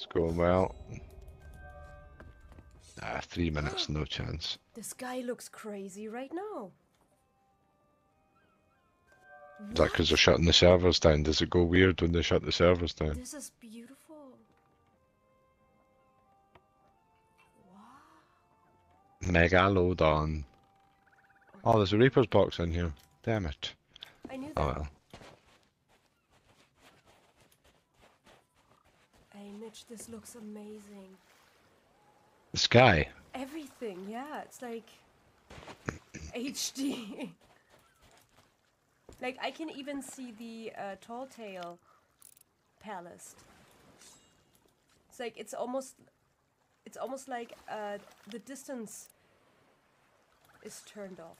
It's going well. Ah, three minutes, no chance. The sky looks crazy right now. Is that because they're shutting the servers down? Does it go weird when they shut the servers down? This is beautiful. Wow. Megalodon. Oh, there's a Reaper's box in here. Damn it. I knew that. Oh well. This looks amazing. The sky. Everything, yeah, it's like HD. like I can even see the uh, Tall Tale Palace. It's like it's almost, it's almost like uh, the distance is turned off.